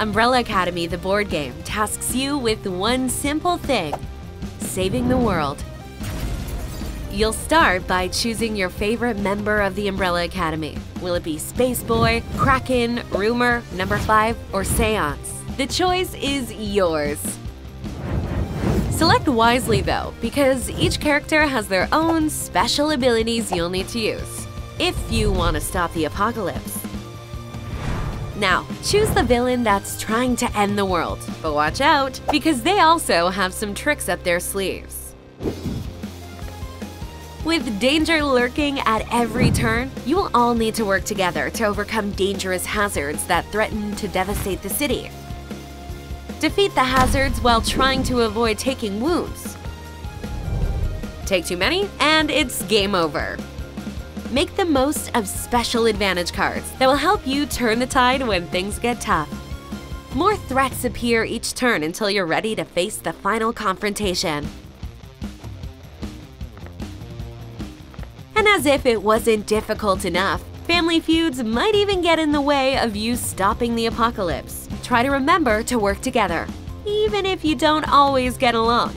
Umbrella Academy, the board game, tasks you with one simple thing saving the world. You'll start by choosing your favorite member of the Umbrella Academy. Will it be Space Boy, Kraken, Rumor, Number 5, or Seance? The choice is yours. Select wisely though, because each character has their own special abilities you'll need to use, if you want to stop the apocalypse. Now, choose the villain that's trying to end the world, but watch out, because they also have some tricks up their sleeves. With danger lurking at every turn, you will all need to work together to overcome dangerous hazards that threaten to devastate the city. Defeat the hazards while trying to avoid taking wounds. Take too many, and it's game over. Make the most of special advantage cards that will help you turn the tide when things get tough. More threats appear each turn until you're ready to face the final confrontation. And as if it wasn't difficult enough, family feuds might even get in the way of you stopping the apocalypse. Try to remember to work together, even if you don't always get along.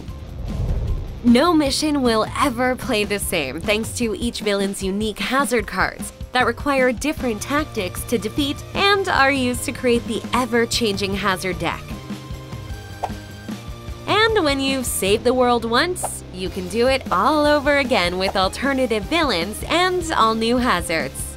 No mission will ever play the same thanks to each villain's unique hazard cards that require different tactics to defeat and are used to create the ever-changing hazard deck. And when you've saved the world once, you can do it all over again with alternative villains and all new hazards.